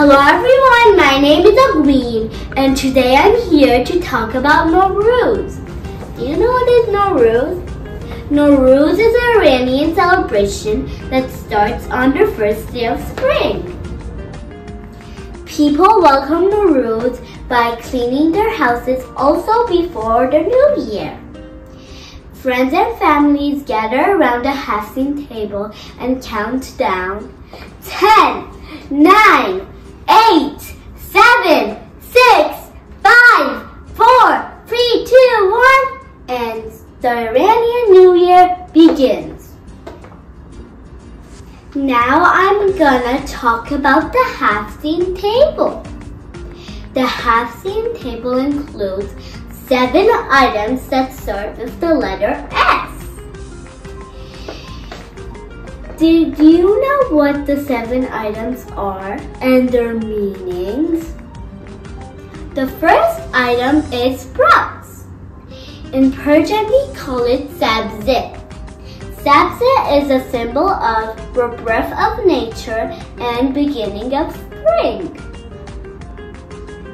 Hello everyone, my name is Agrin and today I'm here to talk about Nowruz. Do you know what is Nowruz? Nowruz is an Iranian celebration that starts on the first day of spring. People welcome Nowruz by cleaning their houses also before the new year. Friends and families gather around a Haft-sin table and count down 10, 9, eight, seven, six, five, four, three, two, one, and the Iranian New Year begins. Now I'm gonna talk about the Haft-sin table. The Haft-sin table includes seven items that start with the letter S. Did you know what the seven items are and their meanings? The first item is sprouts. In Persian, we call it sabze. Sabze is a symbol of rebirth of nature and beginning of spring.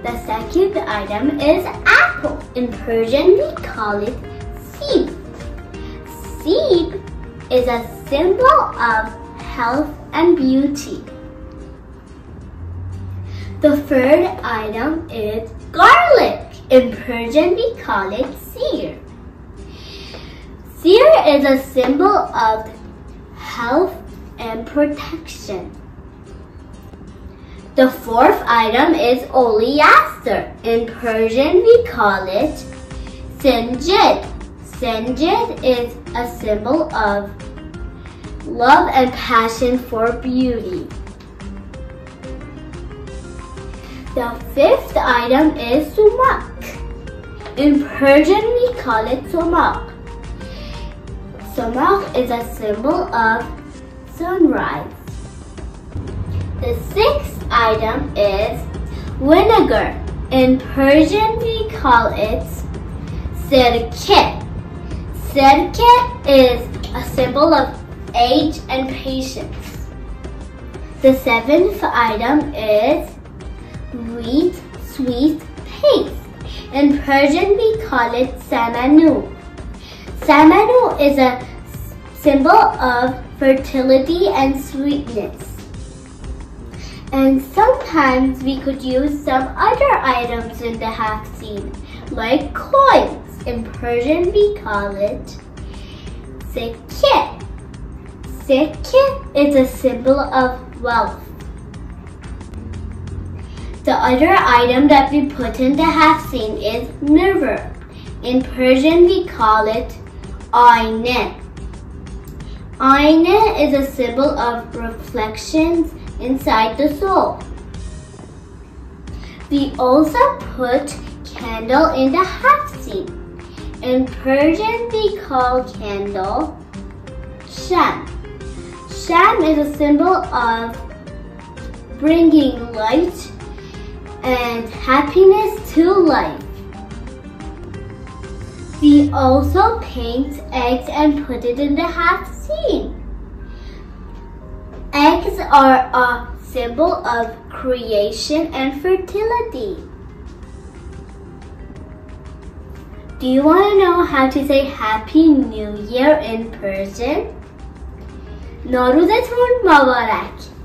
The second item is apple. In Persian, we call it seeb. Seeb is a symbol of health and beauty. The third item is garlic. In Persian, we call it seer. Seer is a symbol of health and protection. The fourth item is oleaster. In Persian, we call it sinjid. Sinjid is a symbol of love and passion for beauty. The fifth item is sumak. In Persian, we call it sumak. Sumak is a symbol of sunrise. The sixth item is vinegar. In Persian, we call it sirke. Sirke is a symbol of age and patience. The seventh item is wheat sweet paste. In Persian, we call it samanu. Samanu is a symbol of fertility and sweetness. And sometimes we could use some other items in the Haft-sin, like coins. In Persian, we call it sikke. Sikke is a symbol of wealth. The other item that we put in the Haft-sin is mirror. In Persian, we call it ayne. Ayne is a symbol of reflections inside the soul. We also put candle in the Haft-sin. In Persian, we call candle sham. Sham is a symbol of bringing light and happiness to life. We also paint eggs and put it in the Haft-sin. Eggs are a symbol of creation and fertility. Do you want to know how to say Happy New Year in Persian? Noruzatun Mubarak!